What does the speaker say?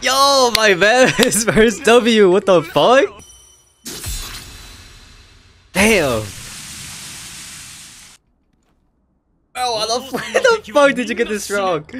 Yo, my man, his first W. What the fuck? Damn. Oh, what the, where the fuck did you get this wrong?